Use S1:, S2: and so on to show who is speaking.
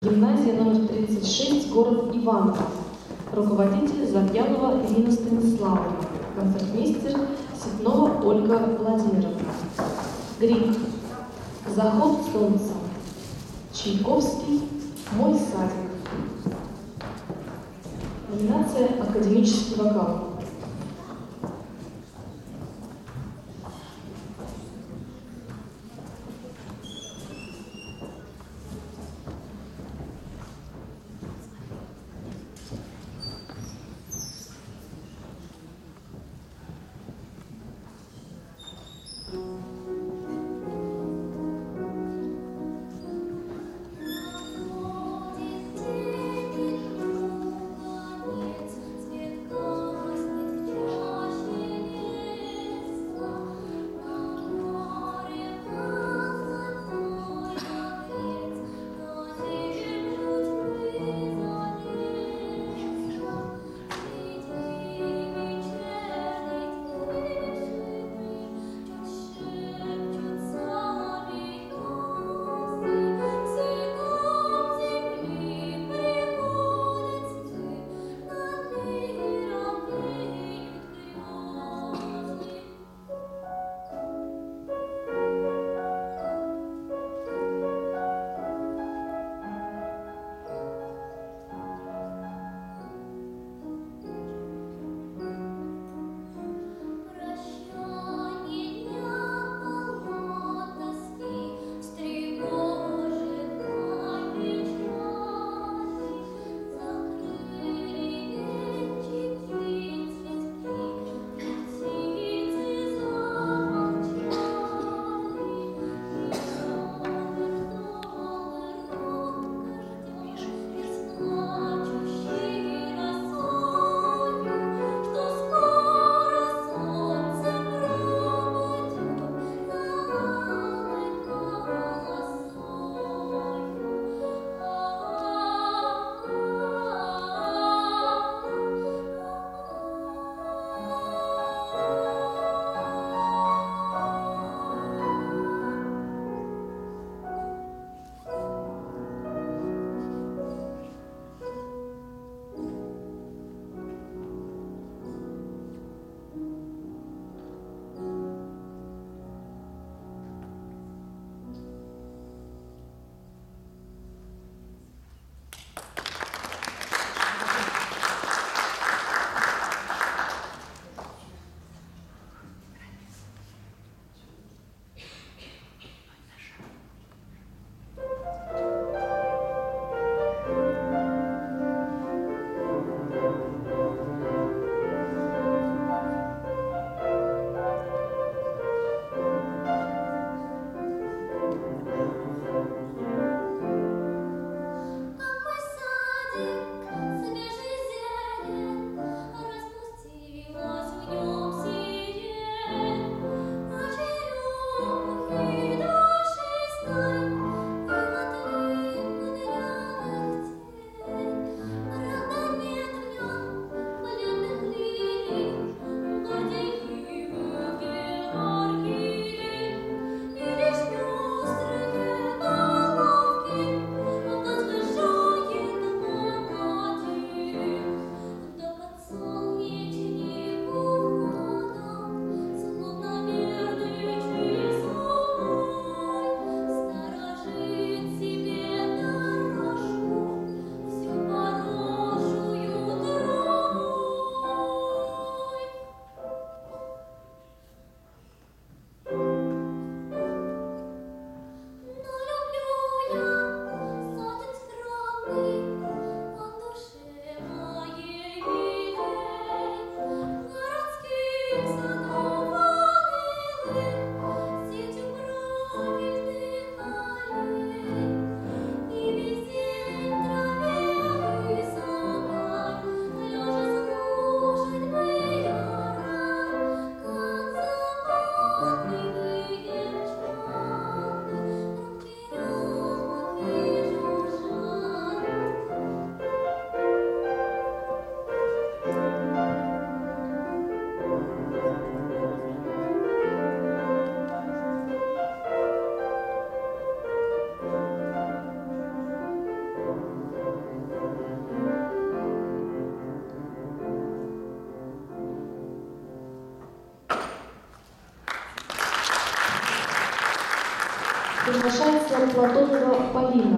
S1: Гимназия номер 36, город Иваново. Руководитель Завьялова Ирина Станиславовна. Концертмейстер Ситнова Ольга Владимировна. Гриф. Заход солнца. Чайковский. Мой садик. Номинация «Академический вокал».
S2: love.
S1: Приглашается Платонова Полина.